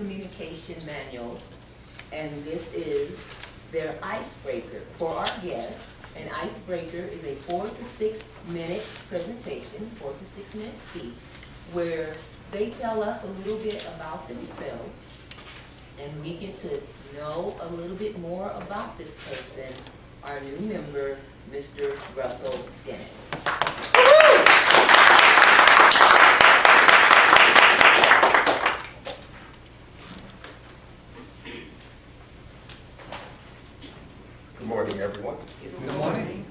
communication manual, and this is their icebreaker for our guests. An icebreaker is a four to six minute presentation, four to six minute speech, where they tell us a little bit about themselves, and we get to know a little bit more about this person, our new member, Mr. Russell Dennis. Good morning, everyone. Good morning.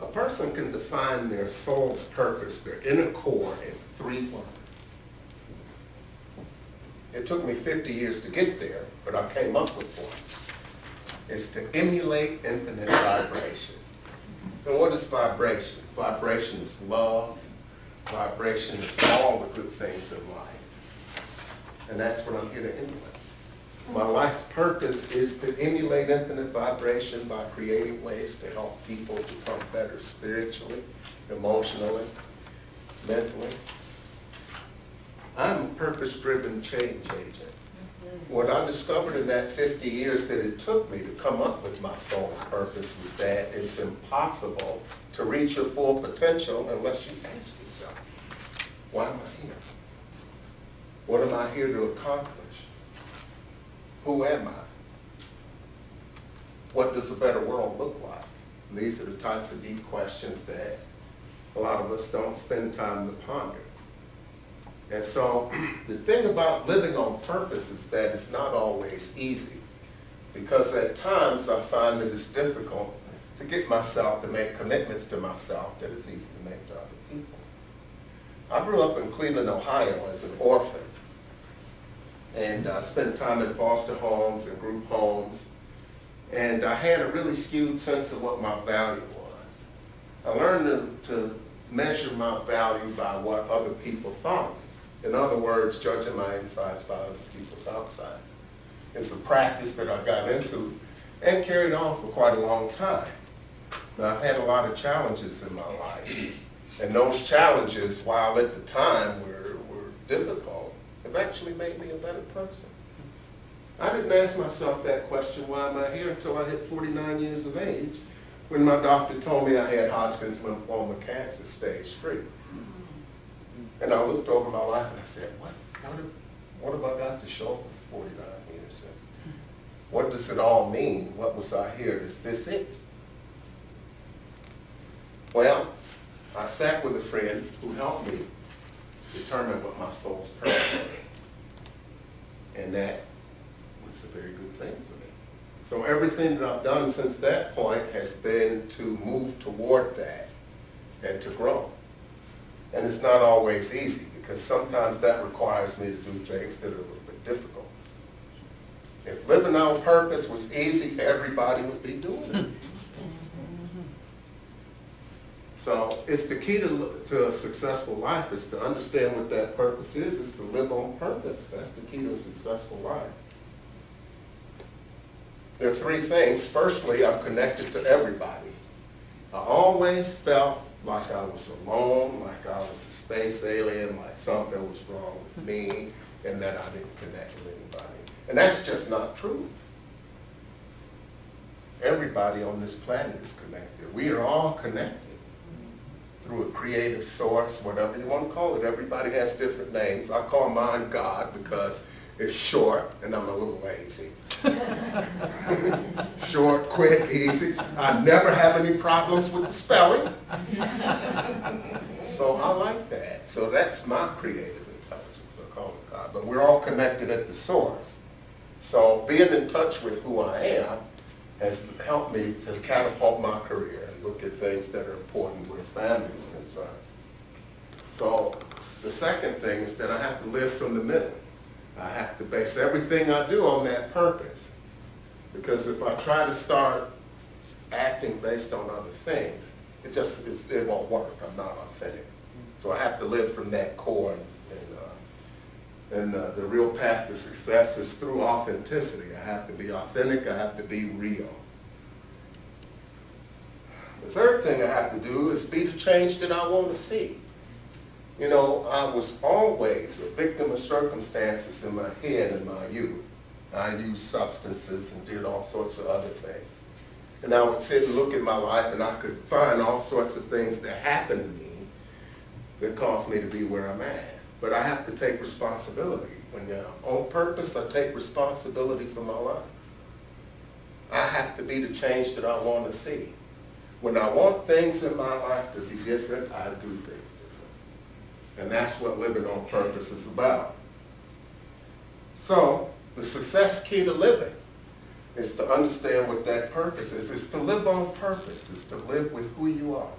A person can define their soul's purpose, their inner core, in three words. It took me 50 years to get there, but I came up with one. It's to emulate infinite vibration. And what is vibration? Vibration is love. Vibration is all the good things in life. And that's what I'm here to emulate. My life's purpose is to emulate infinite vibration by creating ways to help people become better spiritually, emotionally, mentally. I'm a purpose-driven change agent. What I discovered in that 50 years that it took me to come up with my soul's purpose was that it's impossible to reach your full potential unless you ask yourself, why am I here? What am I here to accomplish? Who am I? What does a better world look like? And these are the types of deep questions that a lot of us don't spend time to ponder. And so the thing about living on purpose is that it's not always easy because at times I find that it's difficult to get myself to make commitments to myself that it's easy to make to other people. I grew up in Cleveland, Ohio as an orphan and I spent time in foster homes and group homes and I had a really skewed sense of what my value was. I learned to, to measure my value by what other people thought. In other words, judging my insides by other people's outsides. It's a practice that I got into and carried on for quite a long time. Now, I've had a lot of challenges in my life. And those challenges, while at the time were, were difficult, have actually made me a better person. I didn't ask myself that question, why am I here, until I hit 49 years of age, when my doctor told me I had Hodgkin's lymphoma cancer, stage three. And I looked over my life and I said, what, what, have, I got to show for 49 years? What does it all mean? What was I here? Is this it? Well, I sat with a friend who helped me determine what my soul's purpose is. And that was a very good thing for me. So everything that I've done since that point has been to move toward that and to grow. And it's not always easy because sometimes that requires me to do things that are a little bit difficult. If living on purpose was easy, everybody would be doing it. So it's the key to, to a successful life is to understand what that purpose is, is to live on purpose. That's the key to a successful life. There are three things. Firstly, I'm connected to everybody. I always felt like I was alone, like I was a space alien, like something was wrong with me, and that I didn't connect with anybody. And that's just not true. Everybody on this planet is connected. We are all connected through a creative source, whatever you want to call it. Everybody has different names. I call mine God because it's short and I'm a little lazy. short, quick, easy. I never have any problems with the spelling. so I like that. So that's my creative intelligence. I call it God. But we're all connected at the source. So being in touch with who I am has helped me to catapult my career look at things that are important where family is concerned. So the second thing is that I have to live from the middle. I have to base everything I do on that purpose. Because if I try to start acting based on other things, it just it won't work. I'm not authentic. So I have to live from that core. And, uh, and uh, the real path to success is through authenticity. I have to be authentic. I have to be real. Third thing I have to do is be the change that I want to see. You know, I was always a victim of circumstances in my head in my youth. I used substances and did all sorts of other things. And I would sit and look at my life and I could find all sorts of things that happened to me that caused me to be where I'm at. But I have to take responsibility. When you're on purpose, I take responsibility for my life. I have to be the change that I want to see. When I want things in my life to be different, I do things different. And that's what living on purpose is about. So, the success key to living is to understand what that purpose is. It's to live on purpose. It's to live with who you are.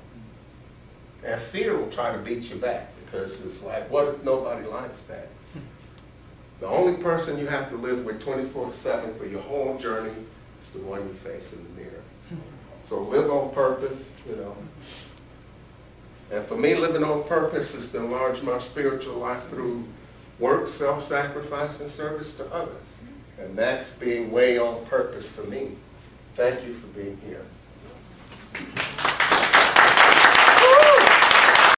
And fear will try to beat you back because it's like, what if nobody likes that? The only person you have to live with 24-7 for your whole journey is the one you face in the mirror. So live on purpose, you know. And for me, living on purpose is to enlarge my spiritual life through work, self-sacrifice, and service to others. And that's being way on purpose for me. Thank you for being here.